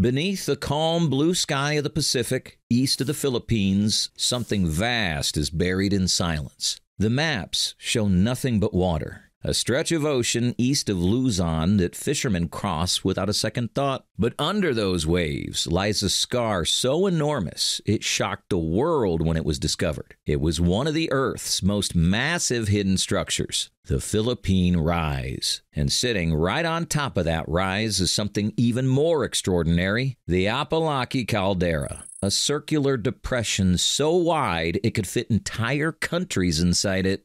Beneath the calm blue sky of the Pacific, east of the Philippines, something vast is buried in silence. The maps show nothing but water a stretch of ocean east of Luzon that fishermen cross without a second thought. But under those waves lies a scar so enormous it shocked the world when it was discovered. It was one of the Earth's most massive hidden structures, the Philippine Rise. And sitting right on top of that rise is something even more extraordinary the Apolaki Caldera. A circular depression so wide it could fit entire countries inside it.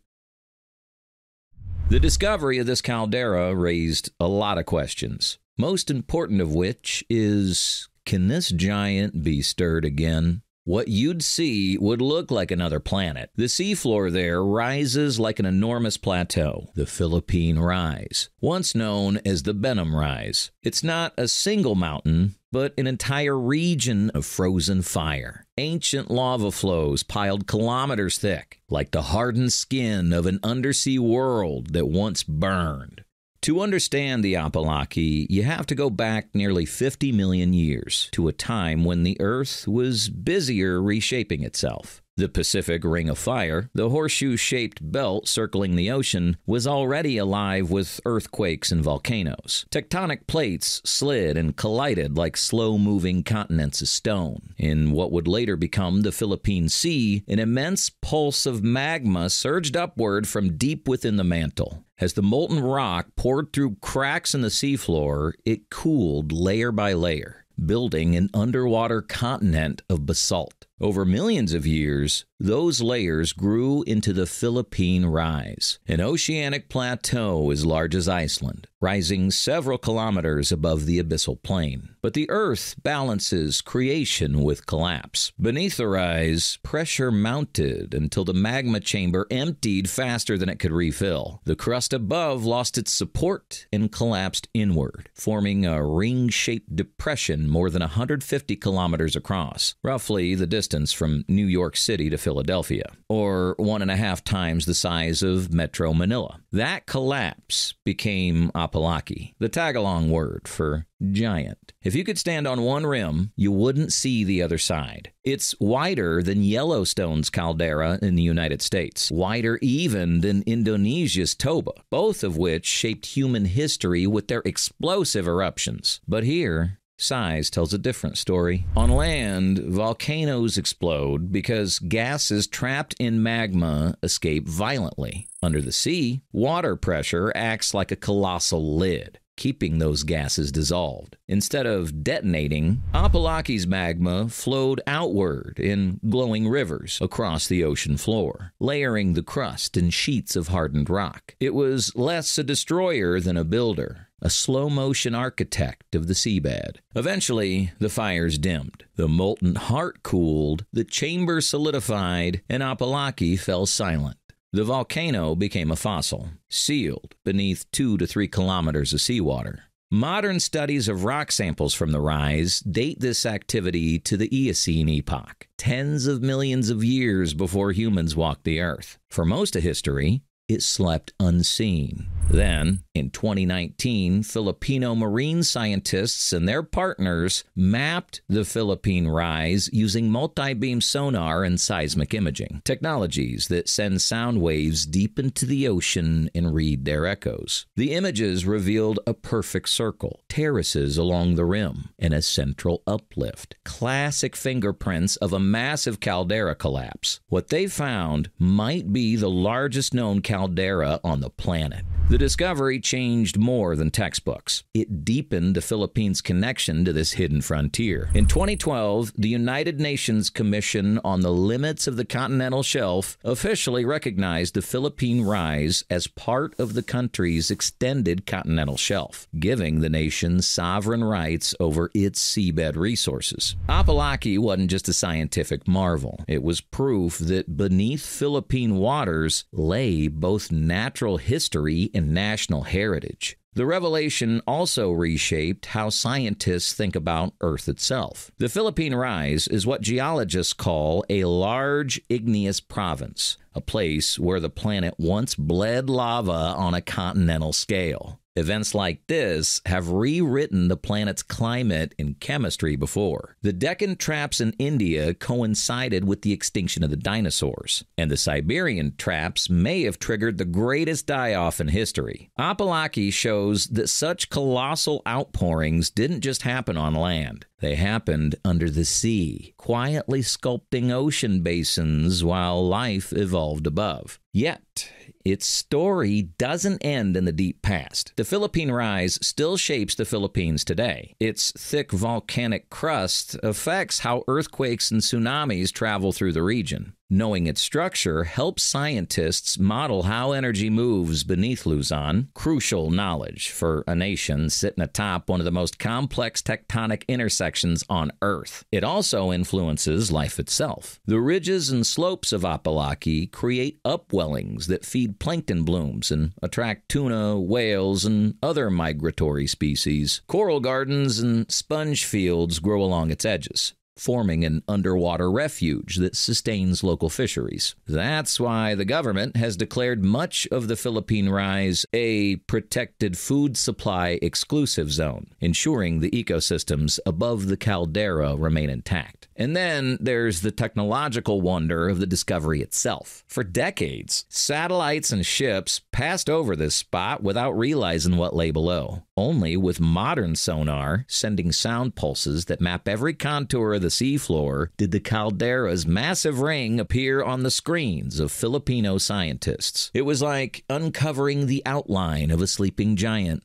The discovery of this caldera raised a lot of questions, most important of which is can this giant be stirred again? What you'd see would look like another planet. The seafloor there rises like an enormous plateau, the Philippine Rise, once known as the Benham Rise. It's not a single mountain, but an entire region of frozen fire. Ancient lava flows piled kilometers thick, like the hardened skin of an undersea world that once burned. To understand the Apolaki, you have to go back nearly 50 million years to a time when the Earth was busier reshaping itself. The Pacific Ring of Fire, the horseshoe shaped belt circling the ocean, was already alive with earthquakes and volcanoes. Tectonic plates slid and collided like slow moving continents of stone. In what would later become the Philippine Sea, an immense pulse of magma surged upward from deep within the mantle. As the molten rock poured through cracks in the seafloor, it cooled layer by layer, building an underwater continent of basalt. Over millions of years, those layers grew into the Philippine Rise, an oceanic plateau as large as Iceland, rising several kilometers above the abyssal plain. But the Earth balances creation with collapse. Beneath the rise, pressure mounted until the magma chamber emptied faster than it could refill. The crust above lost its support and collapsed inward, forming a ring shaped depression more than 150 kilometers across, roughly the distance from New York City to Philadelphia, or one and a half times the size of Metro Manila. That collapse became Apolaki, the Tagalog word for giant. If you could stand on one rim, you wouldn't see the other side. It's wider than Yellowstone's caldera in the United States, wider even than Indonesia's Toba, both of which shaped human history with their explosive eruptions. But here, Size tells a different story. On land, volcanoes explode because gases trapped in magma escape violently. Under the sea, water pressure acts like a colossal lid keeping those gases dissolved. Instead of detonating, Apolaki's magma flowed outward in glowing rivers across the ocean floor, layering the crust in sheets of hardened rock. It was less a destroyer than a builder, a slow motion architect of the seabed. Eventually, the fires dimmed. The molten heart cooled, the chamber solidified, and Apolaki fell silent. The volcano became a fossil, sealed beneath two to three kilometers of seawater. Modern studies of rock samples from the rise date this activity to the Eocene epoch, tens of millions of years before humans walked the Earth. For most of history, it slept unseen. Then, in 2019, Filipino marine scientists and their partners mapped the Philippine rise using multi beam sonar and seismic imaging, technologies that send sound waves deep into the ocean and read their echoes. The images revealed a perfect circle, terraces along the rim, and a central uplift, classic fingerprints of a massive caldera collapse. What they found might be the largest known caldera on the planet. The discovery changed more than textbooks. It deepened the Philippines' connection to this hidden frontier. In 2012, the United Nations Commission on the Limits of the Continental Shelf officially recognized the Philippine rise as part of the country's extended continental shelf, giving the nation sovereign rights over its seabed resources. Apolaki wasn't just a scientific marvel, it was proof that beneath Philippine waters lay both natural history and national heritage. The revelation also reshaped how scientists think about Earth itself. The Philippine Rise is what geologists call a large igneous province, a place where the planet once bled lava on a continental scale. Events like this have rewritten the planet's climate and chemistry before. The Deccan traps in India coincided with the extinction of the dinosaurs, and the Siberian traps may have triggered the greatest die off in history. Apolaki shows that such colossal outpourings didn't just happen on land. They happened under the sea, quietly sculpting ocean basins while life evolved above. Yet, its story doesn't end in the deep past. The Philippine Rise still shapes the Philippines today. Its thick volcanic crust affects how earthquakes and tsunamis travel through the region. Knowing its structure helps scientists model how energy moves beneath Luzon, crucial knowledge for a nation sitting atop one of the most complex tectonic intersections on Earth. It also influences life itself. The ridges and slopes of Apolaki create upwellings that feed plankton blooms and attract tuna, whales, and other migratory species. Coral gardens and sponge fields grow along its edges forming an underwater refuge that sustains local fisheries. That's why the government has declared much of the Philippine Rise a protected food supply exclusive zone, ensuring the ecosystems above the caldera remain intact. And then there's the technological wonder of the discovery itself. For decades, satellites and ships passed over this spot without realizing what lay below. Only with modern sonar, sending sound pulses that map every contour of the seafloor, did the caldera's massive ring appear on the screens of Filipino scientists. It was like uncovering the outline of a sleeping giant.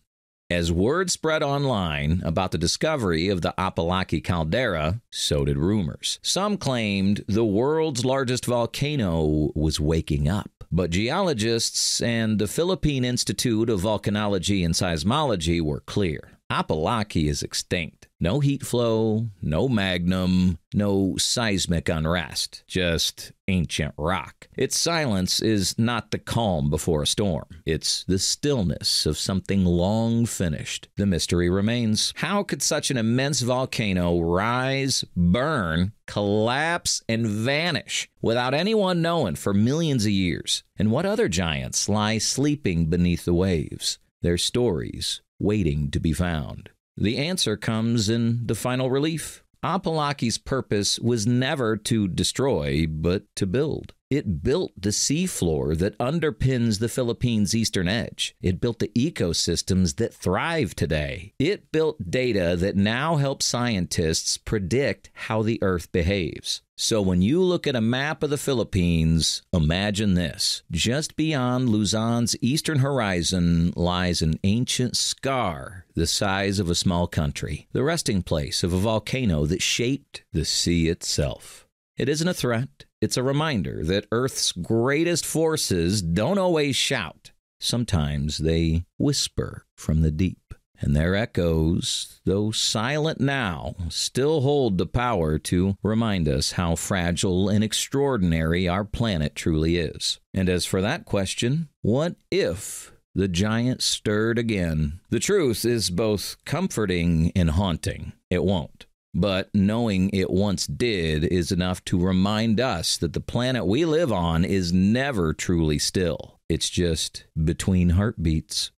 As word spread online about the discovery of the Apolaki caldera, so did rumors. Some claimed the world's largest volcano was waking up. But geologists and the Philippine Institute of Volcanology and Seismology were clear. Apolaki is extinct. No heat flow, no magma, no seismic unrest, just ancient rock. Its silence is not the calm before a storm, it's the stillness of something long finished. The mystery remains how could such an immense volcano rise, burn, collapse, and vanish without anyone knowing for millions of years? And what other giants lie sleeping beneath the waves? Their stories waiting to be found. The answer comes in the final relief. Apolaki's purpose was never to destroy, but to build. It built the seafloor that underpins the Philippines' eastern edge. It built the ecosystems that thrive today. It built data that now helps scientists predict how the Earth behaves. So when you look at a map of the Philippines, imagine this. Just beyond Luzon's eastern horizon lies an ancient scar the size of a small country, the resting place of a volcano that shaped the sea itself. It isn't a threat. It's a reminder that Earth's greatest forces don't always shout. Sometimes they whisper from the deep. And their echoes, though silent now, still hold the power to remind us how fragile and extraordinary our planet truly is. And as for that question, what if the giant stirred again? The truth is both comforting and haunting. It won't. But knowing it once did is enough to remind us that the planet we live on is never truly still. It's just between heartbeats.